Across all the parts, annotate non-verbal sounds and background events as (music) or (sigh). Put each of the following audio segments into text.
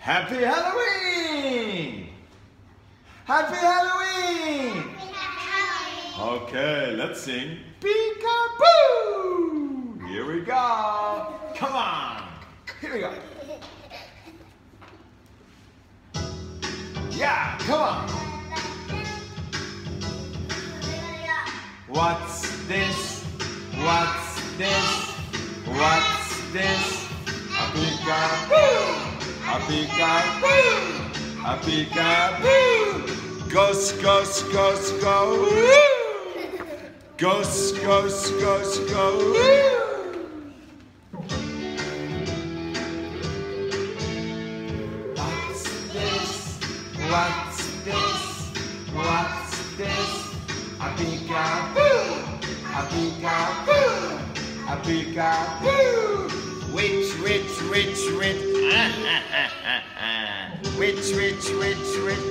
Happy Halloween! Happy Halloween! Okay, let's sing Peekaboo! Here we go. Come on. Here we go. Yeah, come on. What's this? What's this? What's this? A peekaboo! A peekaboo! A peekaboo! Ghost, ghost, ghost, go! Ghost, ghost, ghost, go! What's this? What's this? What's this? A peekaboo! A peekaboo! A peekaboo! Witch, witch, witch, witch. Witch, witch, witch!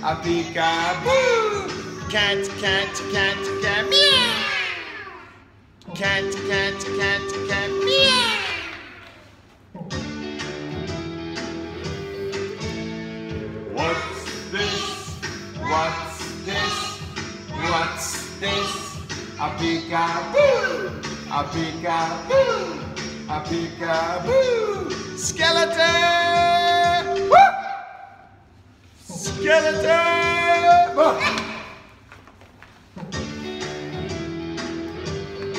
A peekaboo! Cat, cat, cat, cat, meow! Cat, cat, cat, cat, meow! What's this? What's this? A peekaboo! A peekaboo! A peekaboo! Skeleton! Woo! Skeleton! Woo!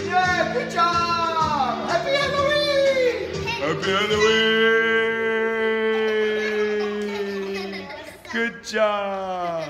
Yeah, good job! Happy Halloween! Happy Halloween! (laughs) Good job!